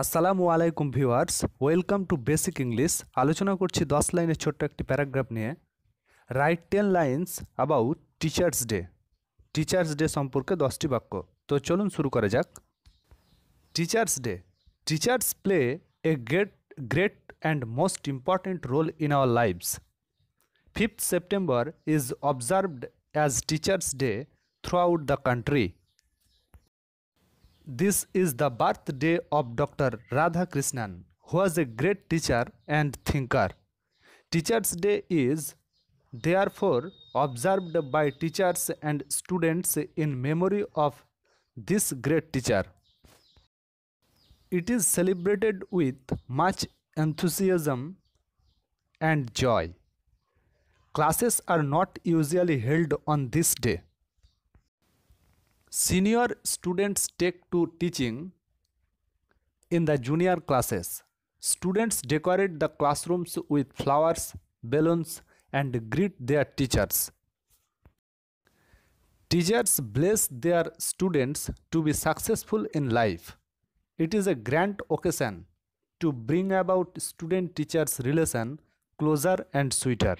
আসসালামু আলাইকুম viewers, welcome to basic English. আলোচনা করছি দশ লাইনের ছোট্ট একটি প্যারাগ্রাফ নিয়ে। Write ten lines about teachers day. Teachers day সম্পর্কে দশটি বাক্য। তো চলুন শুরু করা যাক। Teachers day. Teachers play a great great and most important role in our lives. Fifth September is observed as teachers day throughout the country. This is the birthday of Dr. Radhakrishnan, who was a great teacher and thinker. Teachers' Day is therefore observed by teachers and students in memory of this great teacher. It is celebrated with much enthusiasm and joy. Classes are not usually held on this day. Senior students take to teaching in the junior classes. Students decorate the classrooms with flowers, balloons, and greet their teachers. Teachers bless their students to be successful in life. It is a grand occasion to bring about student teachers relation closer and sweeter.